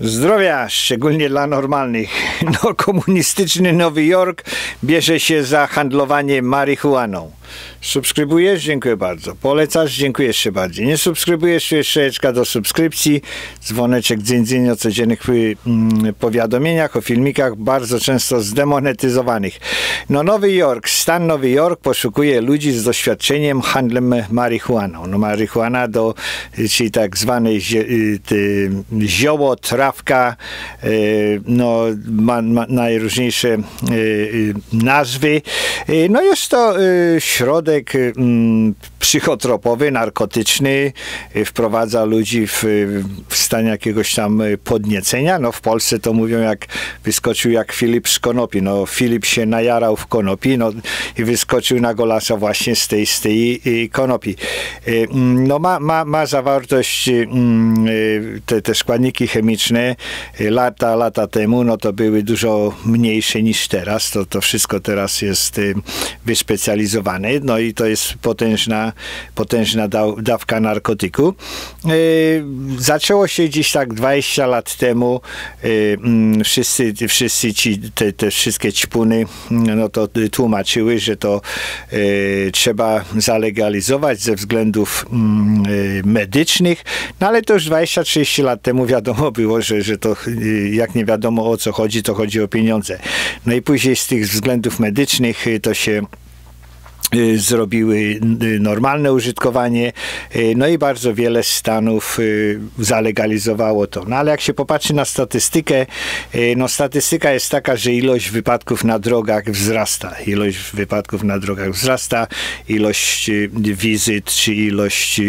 Zdrowia, szczególnie dla normalnych. No, komunistyczny Nowy Jork bierze się za handlowanie marihuaną. Subskrybujesz? Dziękuję bardzo. Polecasz? Dziękuję jeszcze bardziej. Nie subskrybujesz? Jeszcze do subskrypcji. Dzwoneczek dzyn, o codziennych mm, powiadomieniach, o filmikach, bardzo często zdemonetyzowanych. No Nowy Jork, stan Nowy Jork poszukuje ludzi z doświadczeniem handlem marihuaną. No marihuana do, czyli tak zwane zioło, trawka, y, no ma, ma najróżniejsze y, y, nazwy. No jest to środek mm, psychotropowy, narkotyczny, wprowadza ludzi w, w stan jakiegoś tam podniecenia. No w Polsce to mówią jak wyskoczył jak Filip z konopi. No Filip się najarał w konopi no, i wyskoczył na golasa właśnie z tej, z tej konopi. Mm, no ma, ma, ma zawartość mm, te, te składniki chemiczne lata, lata temu, no to były dużo mniejsze niż teraz. To, to wszystko teraz jest wyspecjalizowane no i to jest potężna, potężna dawka narkotyku. E, zaczęło się dziś tak 20 lat temu. E, mm, wszyscy, wszyscy ci, te, te wszystkie ćpuny no to tłumaczyły, że to e, trzeba zalegalizować ze względów mm, medycznych, no ale to już 20-30 lat temu wiadomo było, że, że to jak nie wiadomo o co chodzi, to chodzi o pieniądze. No i później z tych względów medycznych to się zrobiły y, normalne użytkowanie, y, no i bardzo wiele stanów zalegalizowało to. No ale jak się popatrzy na statystykę, no statystyka jest taka, że ilość wypadków na drogach wzrasta. Ilość wypadków na drogach wzrasta, ilość wizyt czy ilość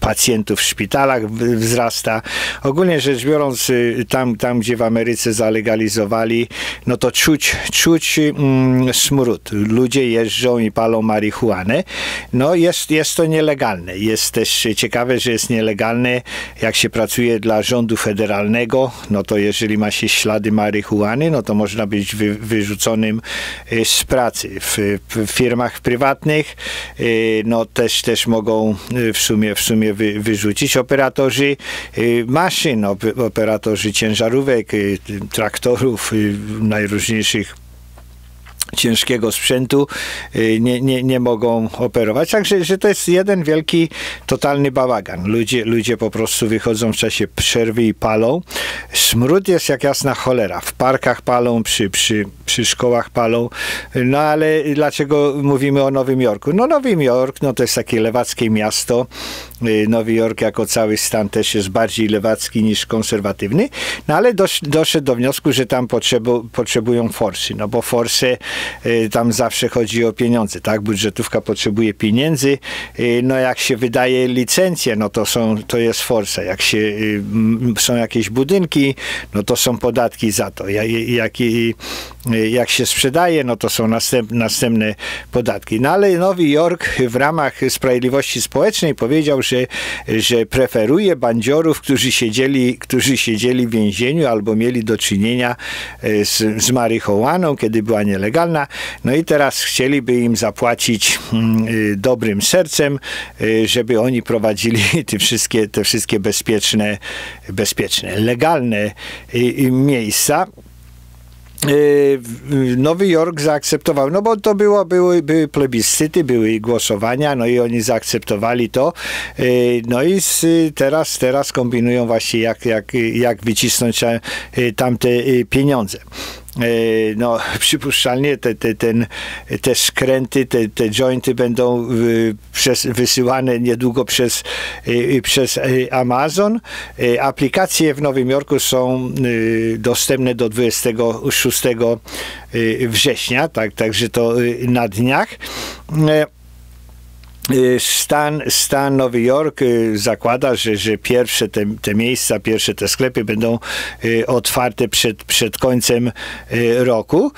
pacjentów w szpitalach wzrasta. Ogólnie rzecz biorąc, tam, tam gdzie w Ameryce zalegalizowali, no to czuć, czuć mm, smród. Ludzie jeżdżą i palą marihuanę marihuanę, no jest, jest to nielegalne. Jest też ciekawe, że jest nielegalne, jak się pracuje dla rządu federalnego, no to jeżeli ma się ślady marihuany, no to można być wy, wyrzuconym y, z pracy. W, w, firmach prywatnych y, no też, też mogą y, w sumie, w sumie wy, wyrzucić operatorzy maszyn, operatorzy ciężarówek, traktorów, najróżniejszych ciężkiego sprzętu y, nie, nie, nie mogą operować. Także że to jest jeden wielki, totalny bałagan. Ludzie, ludzie po prostu wychodzą w czasie przerwy i palą. Smród jest jak jasna cholera. W parkach palą, przy, przy, przy szkołach palą. No ale dlaczego mówimy o Nowym Jorku? No Nowy Jork, no to jest takie lewackie miasto. Y, Nowy Jork jako cały stan też jest bardziej lewacki niż konserwatywny. No ale dosz, doszedł do wniosku, że tam potrzebu, potrzebują forsy. No bo forsy tam zawsze chodzi o pieniądze, tak? Budżetówka potrzebuje pieniędzy, y, no jak się wydaje licencje, no to są, to jest forsa. Jak się, y, są jakieś budynki, no to są podatki za to. Jak, jak się sprzedaje, no to są następne, następne podatki. No ale Nowy Jork w ramach sprawiedliwości społecznej powiedział, że, że preferuje bandziorów, którzy siedzieli, którzy siedzieli w więzieniu albo mieli do czynienia z, z marihuaną, kiedy była nielegalna, no i teraz chcieliby im zapłacić mm, y, dobrym sercem, y, żeby oni prowadzili te wszystkie, te wszystkie bezpieczne, bezpieczne, legalne y, miejsca. Nowy Jork zaakceptował, no bo to było, były, były plebiscyty, były głosowania, no i oni zaakceptowali to. No i teraz, teraz kombinują właśnie jak, jak, jak wycisnąć tamte pieniądze. E, no, przypuszczalnie te, te, ten, te skręty, te, te jointy będą przez, wysyłane niedługo przez, e, przez e, Amazon. Aplikacje w Nowym Jorku są dostępne do 26 września, tak, także to na dniach. Y, stan, stan Nowy Jork y, zakłada, że, że pierwsze te, te miejsca, pierwsze te sklepy będą y, otwarte przed, przed końcem roku.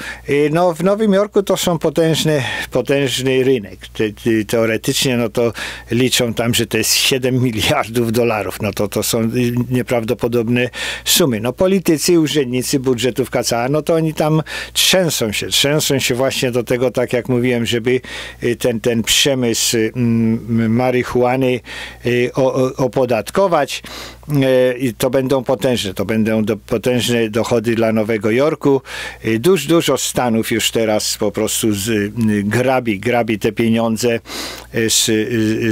No, w Nowym Jorku to są potężny, potężny rynek. Te, teoretycznie no to liczą tam, że to jest 7 miliardów dolarów. No to, to są nieprawdopodobne sumy. No politycy, urzędnicy, budżetów KCA, no to oni tam trzęsą się. Trzęsą się właśnie do tego, tak jak mówiłem, żeby ten, ten przemysł marihuany opodatkować i to będą potężne, to będą do, potężne dochody dla Nowego Jorku. Duż, dużo stanów już teraz po prostu z, grabi, grabi te pieniądze z,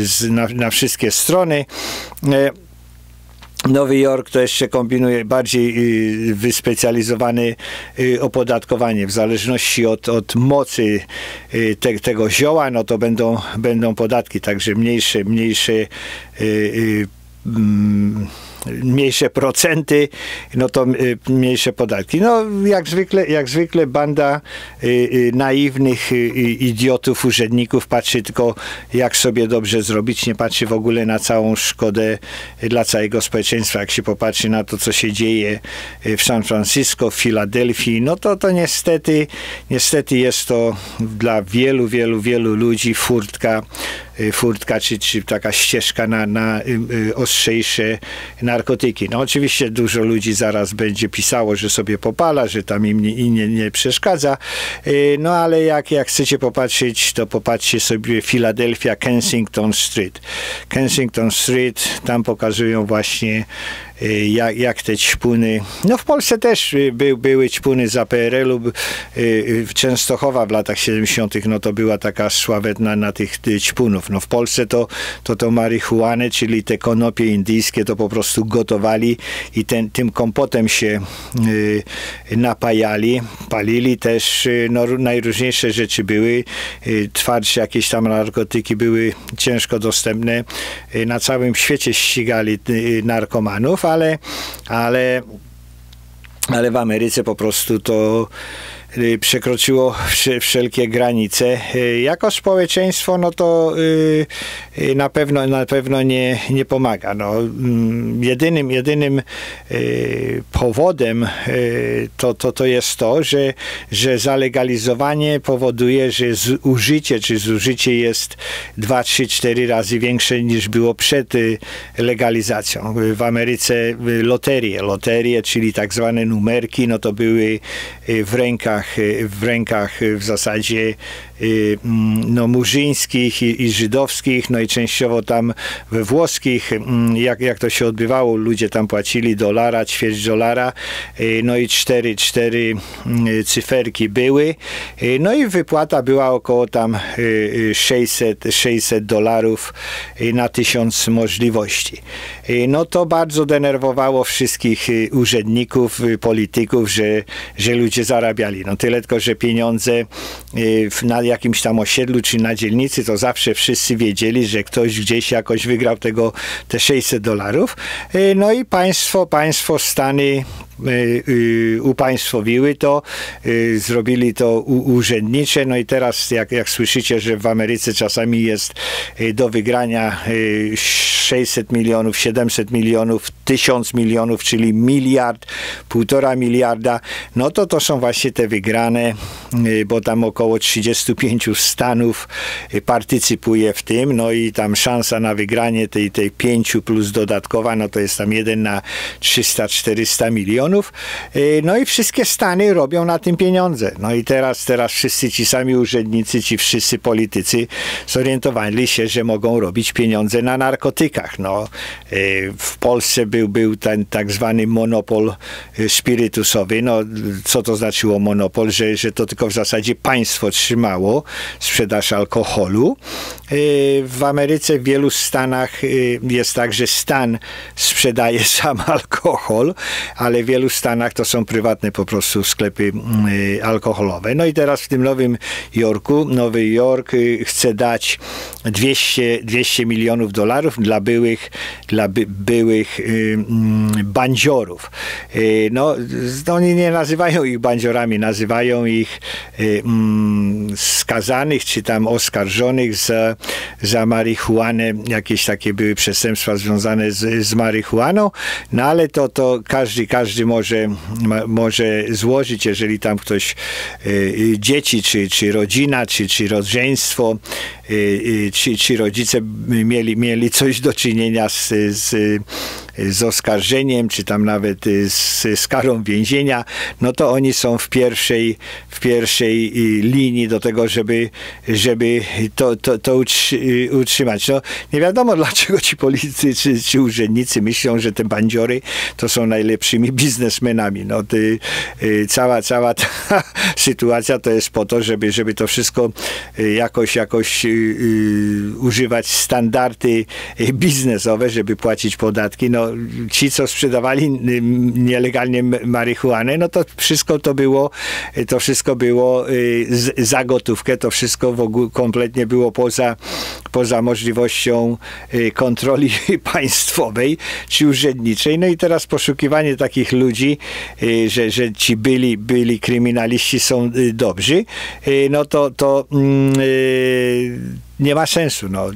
z, na, na wszystkie strony. Nowy Jork to jeszcze kombinuje bardziej y, wyspecjalizowane y, opodatkowanie. W zależności od, od mocy y, te, tego zioła, no to będą, będą podatki, także mniejsze, mniejsze mm, mniejsze procenty, no to y, mniejsze podatki. No jak zwykle, jak zwykle banda y, y, naiwnych idiotów, urzędników patrzy tylko jak sobie dobrze zrobić, nie patrzy w ogóle na całą szkodę dla całego społeczeństwa. Jak się popatrzy na to, co się dzieje w San Francisco, w Filadelfii, no to to niestety, niestety jest to dla wielu, wielu, wielu ludzi furtka furtka, czy, czy taka ścieżka na, na y, y, ostrzejsze narkotyki. No oczywiście dużo ludzi zaraz będzie pisało, że sobie popala, że tam im nie, nie, nie przeszkadza, no ale jak, jak chcecie popatrzeć, to popatrzcie sobie Philadelphia, Kensington Street. Kensington Street, tam pokazują właśnie Y, jak, jak te ćpuny. No w Polsce też y, by, były ćpuny za PRL-u. Y, Częstochowa w latach 70. no to była taka sławetna na tych ćpunów. No w Polsce to, to to marihuanę, czyli te konopie indyjskie to po prostu gotowali i ten, tym kompotem się y, napajali. Palili też no, najróżniejsze rzeczy były. Y, twardsze jakieś tam narkotyki były ciężko dostępne. Y, na całym świecie ścigali narkomanów, ale, ale, ale w Ameryce po prostu to przekroczyło wszelkie granice. Y, jako społeczeństwo, no to y, na pewno, na pewno nie, nie pomaga. No, mm, jedynym, jedynym powodem to, to, to jest to, że, że zalegalizowanie powoduje, że zużycie czy zużycie jest 2, 3, 4 razy większe niż było przed legalizacją. W Ameryce loterie, loterie, czyli tak zwane numerki, no to były w rękach rękach, y, w rękach y, w zasadzie y, mm, no, murzyńskich i, i żydowskich, no i częściowo tam we włoskich, mm, jak, jak to się odbywało, ludzie tam płacili dolara, ćwierć dolara, no i cztery, cztery mm, cyferki były, no i wypłata była około tam 600, 600 dolarów na tysiąc możliwości. No to bardzo denerwowało wszystkich urzędników, polityków, że, że ludzie zarabiali. No, tyle tylko, że pieniądze y, na jakimś tam osiedlu czy na dzielnicy, to zawsze wszyscy wiedzieli, że ktoś gdzieś jakoś wygrał tego te 600 dolarów. Y, no i państwo, państwo Stany y, upaństwowiły to, zrobili to urzędnicze, no i teraz jak, jak słyszycie, że w Ameryce czasami jest do wygrania 600 milionów, 700 milionów, 1000 milionów, czyli miliard, półtora miliarda, no to to są właśnie te wygrane, y, bo tam około 35 stanów y, partycypuje w tym, no i tam szansa na wygranie tej, tej 5 plus dodatkowa, no to jest tam 1 na 300-400 milionów. Y, no i wszystkie stany robią na tym pieniądze. No i teraz, teraz wszyscy ci sami urzędnicy, ci wszyscy politycy zorientowali się, że mogą robić pieniądze na narkotykach. No, w Polsce był, był ten tak zwany monopol spirytusowy. No, co to znaczyło monopol, że, że to tylko w zasadzie państwo trzymało sprzedaż alkoholu. E, w Ameryce w wielu stanach e, jest tak, że stan sprzedaje sam alkohol, ale w wielu stanach to są prywatne po prostu sklepy e, alkoholowe. No i teraz w tym Nowym Jorku, Nowy Jork chce dać 200, 200 milionów dolarów dla byłych, dla by, byłych bandziorów. No, oni nie nazywają ich bandziorami, nazywają ich skazanych czy tam oskarżonych za za marihuanę, jakieś takie były przestępstwa związane z, z marihuaną, no ale to, to każdy, każdy może, może złożyć, jeżeli tam ktoś, y, y, dzieci, czy, czy rodzina, czy, czy rodzeństwo, y, y czy, czy rodzice mieli, mieli coś do czynienia z, z z oskarżeniem, czy tam nawet z, z karą więzienia, no to oni są w pierwszej, w pierwszej linii do tego, żeby, żeby to, to, to utrzymać. No, nie wiadomo, dlaczego ci politycy czy, czy urzędnicy myślą, że te bandziory to są najlepszymi biznesmenami. No, ty, cała, cała ta sytuacja to jest po to, żeby, żeby to wszystko jakoś, jakoś używać standardy biznesowe, żeby płacić podatki. No, ci, co sprzedawali nielegalnie marihuanę, no to wszystko to było, to wszystko było y, za gotówkę, to wszystko w ogóle kompletnie było poza, poza możliwością y, kontroli państwowej czy urzędniczej. No i teraz poszukiwanie takich ludzi, y, że, że ci byli, byli kryminaliści są dobrzy, no to, to mm, nie ma sensu. No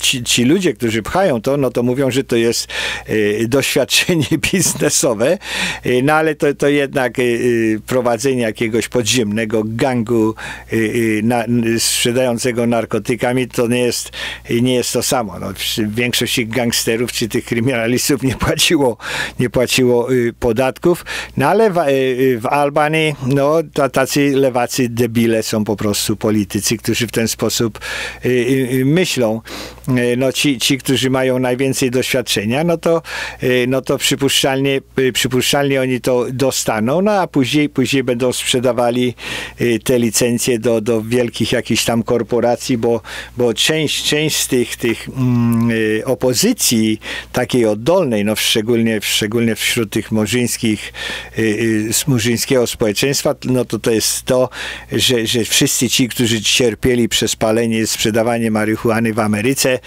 ci, ci, ludzie, którzy pchają to, no to mówią, że to jest y, doświadczenie biznesowe, y, no ale to, to jednak y, prowadzenie jakiegoś podziemnego gangu na, sprzedającego narkotykami, to nie jest, nie jest to samo. No, większość gangsterów czy tych kryminalistów nie płaciło, nie płaciło podatków, no ale w, w Albanii, no tacy lewacy debile są po prostu politycy, którzy w ten sposób myślą. E, no ci, ci, którzy mają najwięcej doświadczenia, no to, e, no to przypuszczalnie, e, przypuszczalnie oni to dostaną, no a później, później będą sprzedawali te licencje do, do wielkich jakichś tam korporacji, bo, bo część, część z tych, tych mm, opozycji takiej oddolnej, no szczególnie, szczególnie wśród tych murzyńskich, murzyńskiego społeczeństwa, no to to jest to, że, że wszyscy ci, którzy cierpieli przez palenie, sprzedawanie marihuany w Ameryce, Ameryce,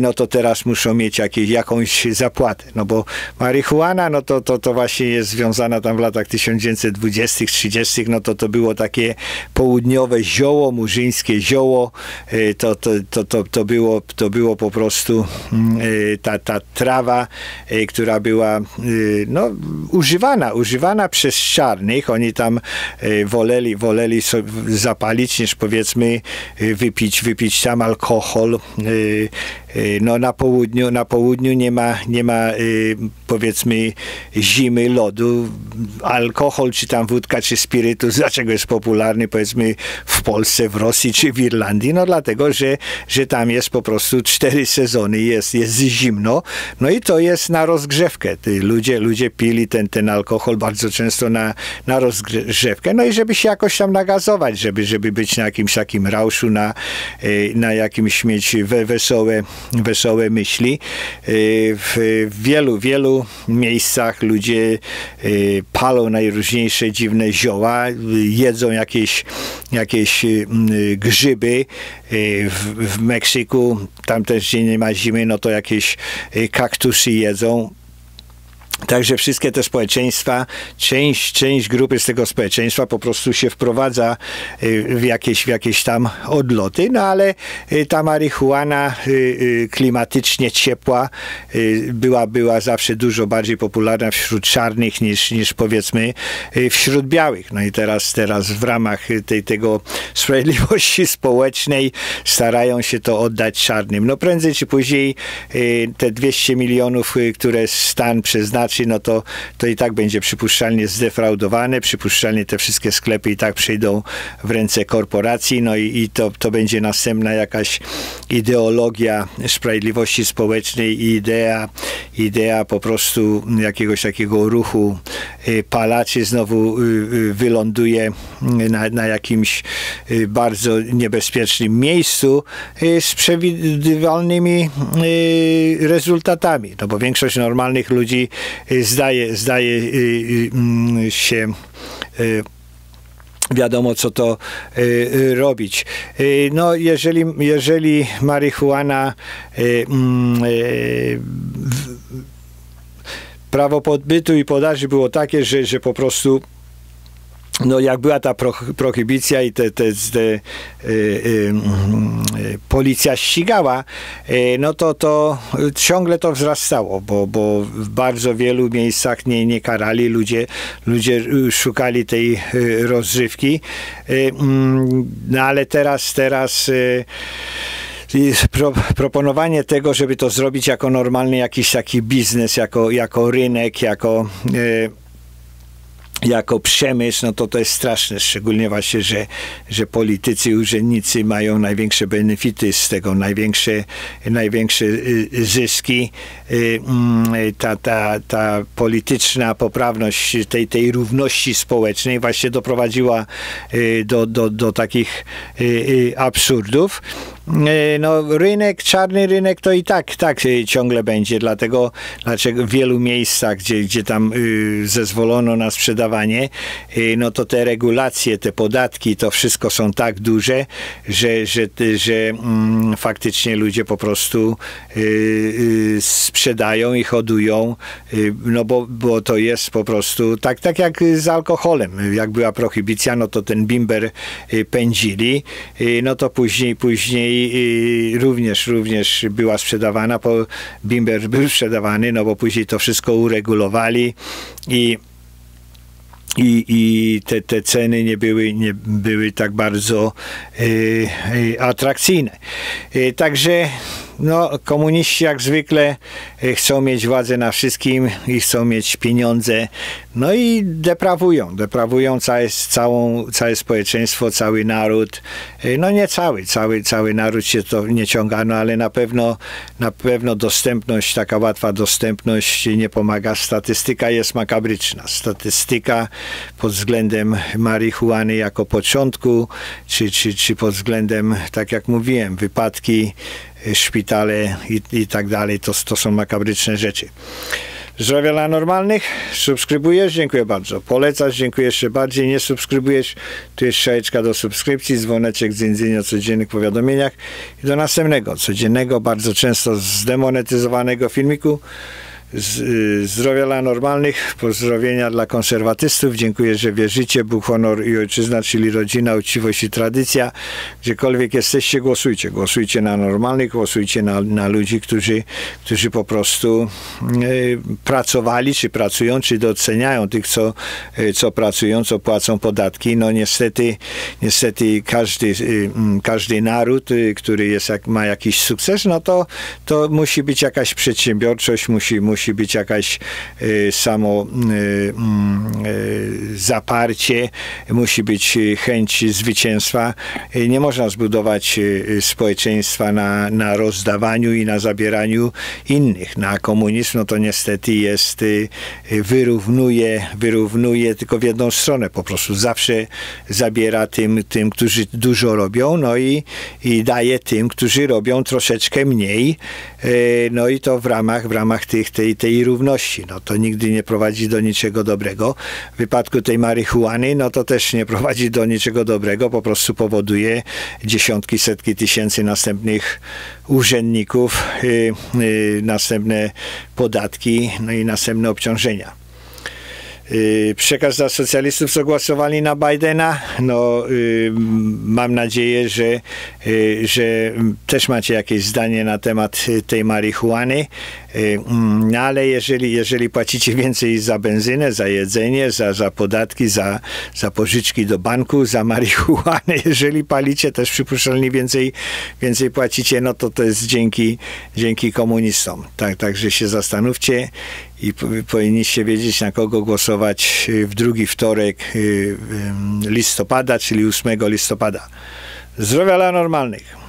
no to teraz muszą mieć jakieś, jakąś zapłatę. No bo marihuana, no to, to, to właśnie jest związana tam w latach 1920 30 no to to było takie południowe zioło, murzyńskie zioło. E, to, to, to, to, to, było, to było po prostu mm, e, ta, ta trawa, która była no, używana, używana przez czarnych. Oni tam woleli, woleli zapalić niż powiedzmy wypić, wypić tam alkohol, Y, y, no na południu, na południu nie ma, nie ma y, powiedzmy zimy, lodu. Alkohol, czy tam wódka, czy spirytus, dlaczego jest popularny powiedzmy w Polsce, w Rosji, czy w Irlandii? No dlatego, że, że tam jest po prostu cztery sezony, jest, jest zimno, no i to jest na rozgrzewkę. Ludzie, ludzie pili ten, ten alkohol bardzo często na, na rozgrzewkę, no i żeby się jakoś tam nagazować, żeby, żeby być na jakimś takim rauszu, na, na jakimś mieć we, wesołe, wesołe myśli. Y, w wielu, wielu miejscach ludzie y, palą najróżniejsze dziwne zioła, jedzą jakieś, jakieś y, grzyby. W, w Meksyku, tam też gdzie nie ma zimy, no to jakieś kaktusy jedzą Także wszystkie te społeczeństwa, część, część grupy z tego społeczeństwa po prostu się wprowadza y, w jakieś, w jakieś tam odloty, no ale y, ta marihuana y, klimatycznie ciepła była, była zawsze dużo bardziej popularna wśród czarnych niż, niż powiedzmy wśród białych. No i teraz, teraz w ramach tej, tego sprawiedliwości społecznej starają się to oddać czarnym. No prędzej czy później te 200 milionów, które stan przeznaczył no to, to i tak będzie przypuszczalnie zdefraudowane, przypuszczalnie te wszystkie sklepy i tak przejdą w ręce korporacji, no i, i to, to będzie następna jakaś ideologia sprawiedliwości społecznej i idea, idea po prostu jakiegoś takiego ruchu y, palaczy znowu y, y, wyląduje na, na jakimś bardzo niebezpiecznym miejscu z przewidywalnymi rezultatami, no bo większość normalnych ludzi zdaje, zdaje mm, się wiadomo, co to robić. No, jeżeli, jeżeli marihuana mm, prawo podbytu i podaży było takie, że, że po prostu no jak była ta pro, prohibicja i te, te, te y, y, y, policja ścigała, y, no to, to ciągle to wzrastało, bo, bo w bardzo wielu miejscach nie, nie karali, ludzie, ludzie szukali tej y, rozrywki, y, mm, no ale teraz, teraz pro, proponowanie tego, żeby to zrobić jako normalny jakiś taki biznes, jako, jako rynek, jako jako przemysł, no to to jest straszne, szczególnie właśnie, że, że politycy, urzędnicy mają największe benefity z tego, największe, największe y, zyski. Y, mm, ta, ta, ta polityczna poprawność tej, tej równości społecznej właśnie doprowadziła y, do, do, do takich absurdów. E, no, rynek, czarny rynek to i tak, tak e, ciągle będzie, dlatego dlaczego w wielu miejscach, gdzie, gdzie tam y, zezwolono na sprzedawanie, y, no to te regulacje, te podatki, to wszystko są tak duże, że, że, że mm, faktycznie ludzie po prostu y, y sprzedają i hodują, no bo, bo to jest po prostu tak, tak jak z alkoholem. Jak była prohibicja, no to ten bimber pędzili, no to później, później i, również, również była sprzedawana, po Bimber był sprzedawany, no bo później to wszystko uregulowali i i, i te, te ceny nie były, nie były tak bardzo y, y, atrakcyjne. Y, także no, komuniści jak zwykle e, chcą mieć władzę na wszystkim i chcą mieć pieniądze, no i deprawują, deprawują całe, całą, całe społeczeństwo, cały naród, e, no nie cały, cały, cały naród się to nie ciąga, no ale na pewno, na pewno dostępność, taka łatwa dostępność nie pomaga. Statystyka jest makabryczna. Statystyka pod względem marihuany jako początku, czy, czy, czy pod względem, tak jak mówiłem, wypadki, szpitale i, i tak dalej. To, to są makabryczne rzeczy. Zdrowia dla normalnych. Subskrybujesz? Dziękuję bardzo. Polecasz? Dziękuję jeszcze bardziej. Nie subskrybujesz? Tu jest szajeczka do subskrypcji, dzwoneczek z o codziennych powiadomieniach i do następnego, codziennego, bardzo często zdemonetyzowanego filmiku. Y, zdrowia dla normalnych, pozdrowienia dla konserwatystów. Dziękuję, że wierzycie. Bóg, honor i ojczyzna, czyli rodzina, uczciwość i tradycja. Gdziekolwiek jesteście, głosujcie. Głosujcie na normalnych, głosujcie na, na ludzi, którzy, którzy po prostu y, pracowali, czy pracują, czy doceniają tych, co, y, co pracują, co płacą podatki. No niestety, niestety każdy, y, mm, każdy naród, y, który jest, jak, ma jakiś sukces, no to, to musi być jakaś przedsiębiorczość, musi, musi musi być jakaś y, samo y, mm, y, zaparcie, musi być chęć zwycięstwa. Nie można zbudować społeczeństwa na, na rozdawaniu i na zabieraniu innych. Na komunizm no to niestety jest, wyrównuje, wyrównuje tylko w jedną stronę po prostu. Zawsze zabiera tym, tym którzy dużo robią, no i, i daje tym, którzy robią troszeczkę mniej. No i to w ramach, w ramach tych, tej tej, tej równości. No to nigdy nie prowadzi do niczego dobrego. W wypadku tej marihuany, no to też nie prowadzi do niczego dobrego, po prostu powoduje dziesiątki, setki tysięcy następnych urzędników, yy, yy, następne podatki, no i następne obciążenia. Y, przekaz dla socjalistów, co głosowali na Bidena. No, y, mam nadzieję, że, y, że też macie jakieś zdanie na temat tej marihuany. Mm, no, ale jeżeli, jeżeli płacicie więcej za benzynę, za jedzenie, za, za podatki, za, za pożyczki do banku, za marihuanę, jeżeli palicie, też przypuszczalnie więcej, więcej płacicie, no to to jest dzięki, dzięki komunistom. Tak, także się zastanówcie i powinniście wiedzieć, na kogo głosować y, w drugi wtorek y, listopada, czyli 8 listopada. Zdrowia dla normalnych.